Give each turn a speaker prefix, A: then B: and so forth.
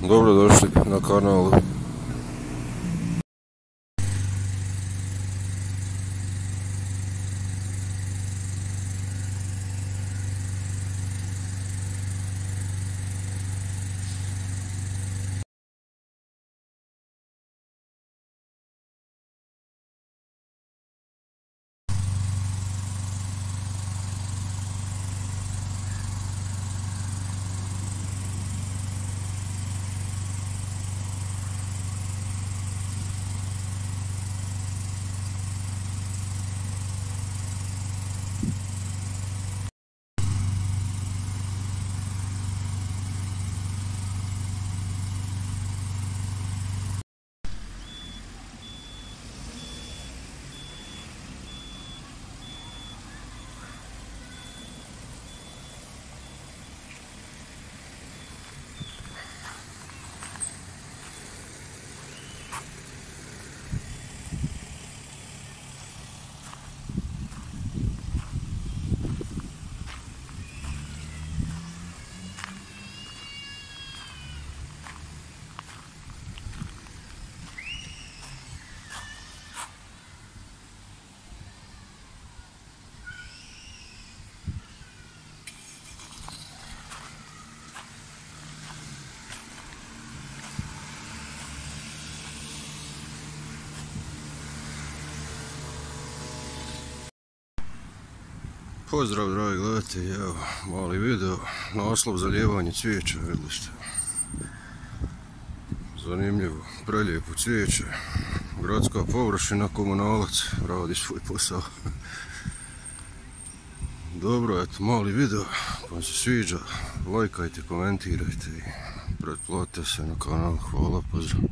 A: Добре дошли на канал. Pozdrav dragi gledatelji, evo mali video, naslov zalijevanje cvijeća, vidjeli ste. Zanimljivo, prelijepo cvijeće, gradska površina, komunalac, radi svoj posao. Dobro, eto, mali video, pa se sviđa, lajkajte, komentirajte i pretplatite se na kanal, hvala, pozdrav.